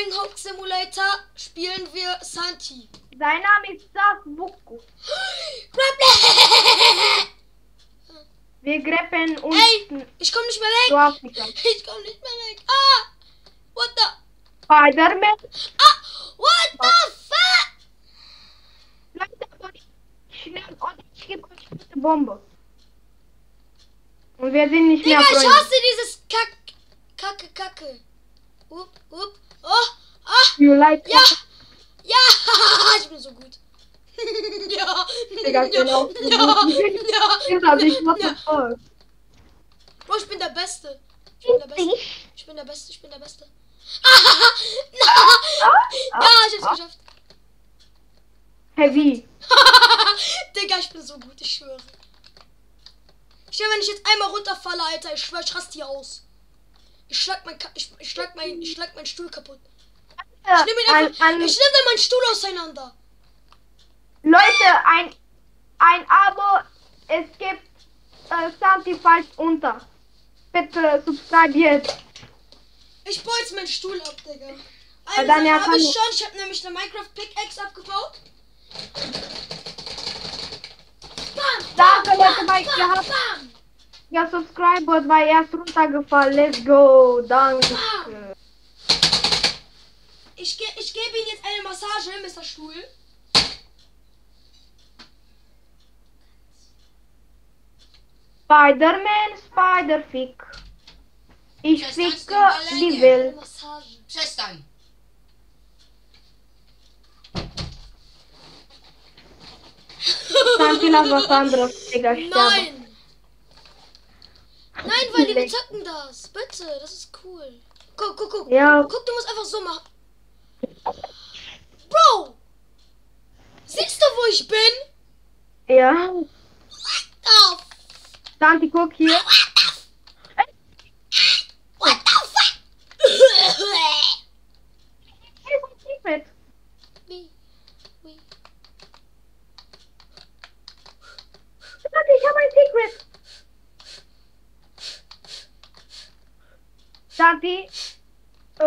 Rolling Hook Simulator spielen wir Santi. Sein Name ist Sasbuku. Grapple! Wir greppen uns Ey, ich komm nicht mehr weg. Afrika. Ich komm nicht mehr weg. Ah! What the? Spider-Man. Ah! What the fuck? Leute, schnell und ich gebe euch eine Bombe. Und wir sind nicht Digga, mehr ich Freunde. hasse dieses Kack. Kacke, Kacke. Up, up. Oh! Ah! You like Ja! Ja! Ich bin so gut. ja! Digga, ich ja, bin auch so ja, gut. ja, Das hab ich what ja. the fuck. Bro, ich bin der Beste. Ich bin der Beste. Ich bin der Beste. Ich bin der Beste. Ah, ja, ich hab's geschafft. Heavy. Digga, ich bin so gut, ich schwöre. Ich schwöre, wenn ich jetzt einmal runterfalle, Alter, ich schwöre, ich raste hier aus. Ich schlag mein, ich, ich schlag mein, ich schlag meinen Stuhl kaputt. Ich nehme ihn Ein, einfach, ein, ich nehme meinen Stuhl auseinander. Leute, ein, ein Abo. Es gibt äh, Santi falsch unter. Bitte subscribe jetzt. Ich baue jetzt meinen Stuhl ab, Digga. Eine dann ja habe ich schon, ich habe nämlich eine Minecraft Pickaxe abgebaut. Bam, Danke, Leute, bam, bam, gehabt. bam. Ja, Subscriber war erst runtergefallen. Let's go. Danke. Ich, ge ich gebe ihm jetzt eine Massage, Mr. Stuhl. Spider-Man, Spider-Fick. Ich Das ficke die Eine Welt. Lass was anderes. Digga. Nein! Nein, weil die Leck. bezacken das. Bitte, das ist cool. Guck, guck, guck. Ja, Guck, du musst einfach so machen. Bro! Siehst du, wo ich bin? ja. Oh, Santi, guck hier.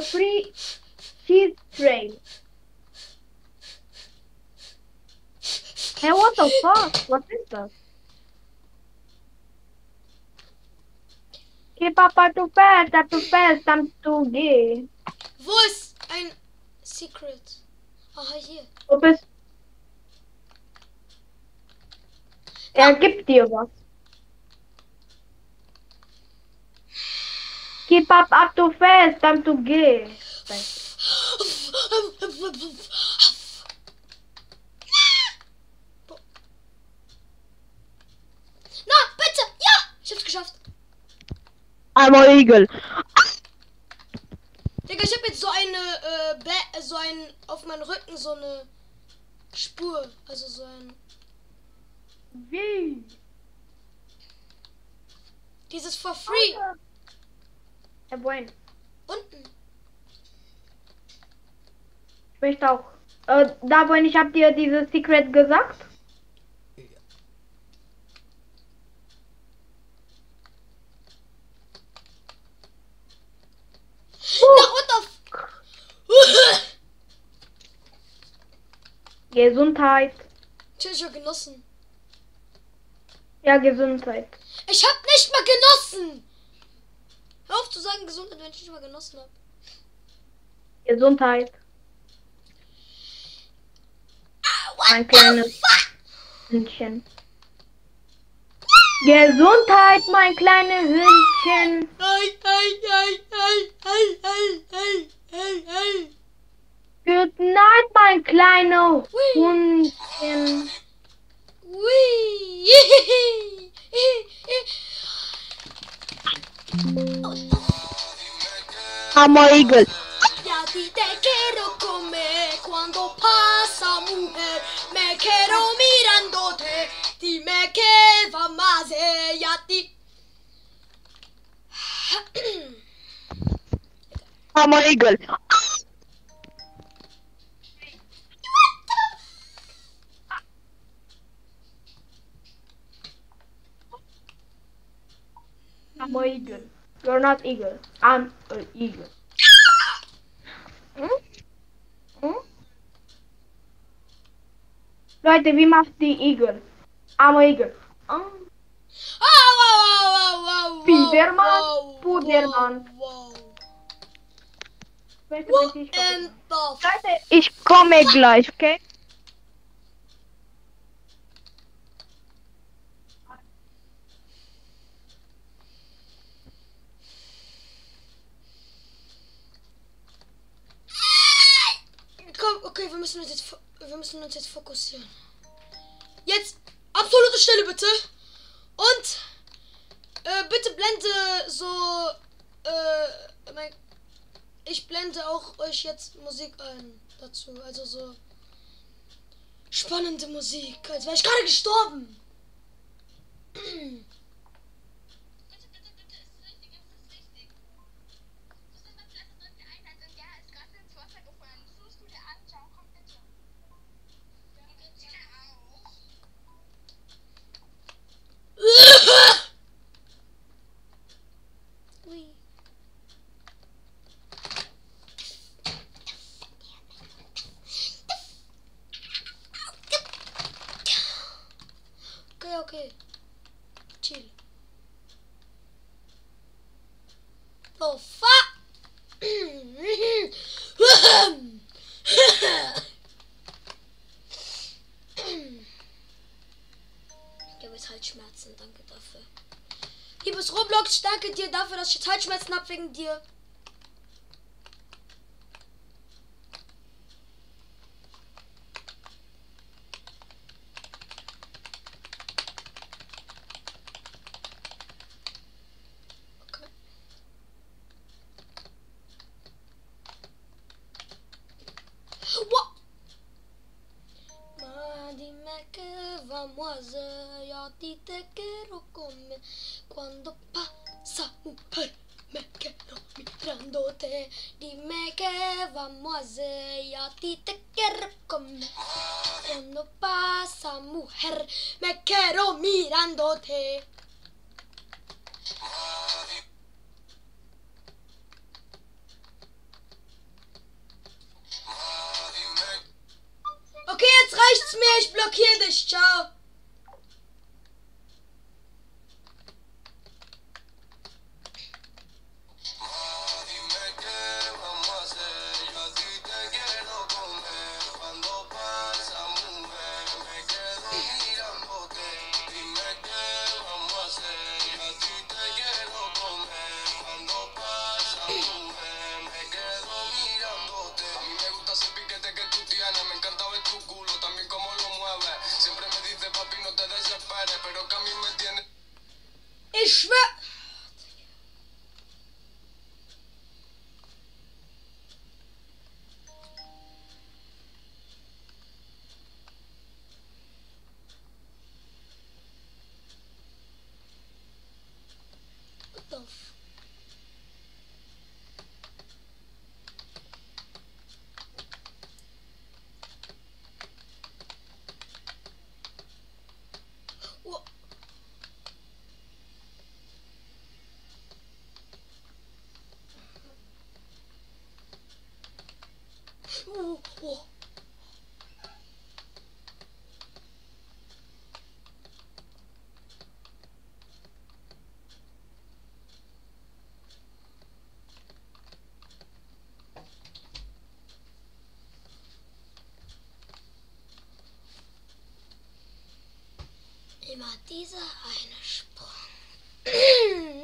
free cheese train. Hey, what the fuck? What is this? Keep Papa, too fast, I'm too I'm too gay. Voice and Secret. Ah, hier. Du bist... Er gibt dir was. Keep up up to fast, time to geh. Na, bitte! Ja! Ich hab's geschafft. Einmal Eagle. Digga, ich hab jetzt so eine, äh, Bä- äh, so ein, auf meinem Rücken so eine Spur. Also so ein, Wie? dieses for free. Herr Buen, Unten. ich möchte auch. Äh, da Buen, ich hab dir dieses Secret gesagt. Na, what the f Gesundheit. Tschüss, genossen. Ja, Gesundheit. Ich hab nicht mal genossen! Hör auf zu sagen Gesundheit, wenn ich nicht mal genossen hab. Gesundheit. Ah, Mein kleines? Hündchen. Gesundheit, mein kleines Hündchen. Ei, ei, ei, ei, ei, ei, ei, ei, ei. Good night, mein kleiner Hui. Hundchen. Ui. Amo Eagle. Ya ti te quiero comer cuando pasa mujer, me quiero mirándote, dime qué va más y a ti. Amo Eagle. Amo Eagle. You're not eagle. I'm an eagle. Hm? Hm? Leute, wie macht die Igel? Armer Igel. Oh. Biedermann, Pudermann. Leute, ich komme gleich, okay? Jetzt fokussieren. Jetzt absolute Stille bitte. Und äh, bitte blende so, äh, mein, ich blende auch euch jetzt Musik ein dazu. Also so spannende Musik, als wäre ich gerade gestorben. Bitte, bitte, bitte, ist richtig, es ist richtig. Du bist immer zuerst in der Einheit und ja, ist gerade ins Wasser gefallen. Das musst du dir anschauen, komm bitte. Ja, bitte auch. Ui. Okay. Chill. Oh, fuck! Ich habe jetzt Halsschmerzen, danke dafür. Liebes Roblox, danke dir dafür, dass ich jetzt Halsschmerzen habe wegen dir. Okay. What? Ma dime che yo a ti te quiero comer. Cuando pasa mujer, me quedo mirándote. Dime que vamos a hacer, yo a ti te quiero comer. Cuando pasa mujer, me quedo mirándote. Okay, jetzt reicht's mir, ich blockiere dich, ciao. Immer dieser eine Sprung.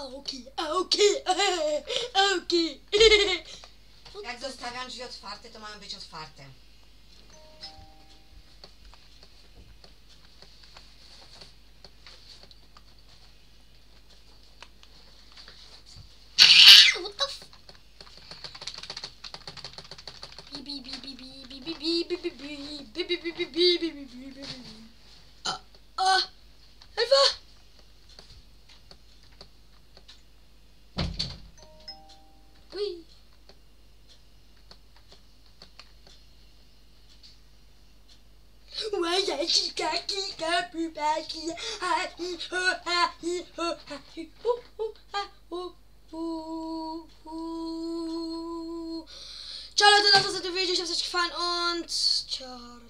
Aoki, aoki, aoki. Jak zostawiam drzwi otwarte, to mają być otwarte. Ciao Leute, das ist das Video. Ich hoffe, es hat euch gefallen und ciao.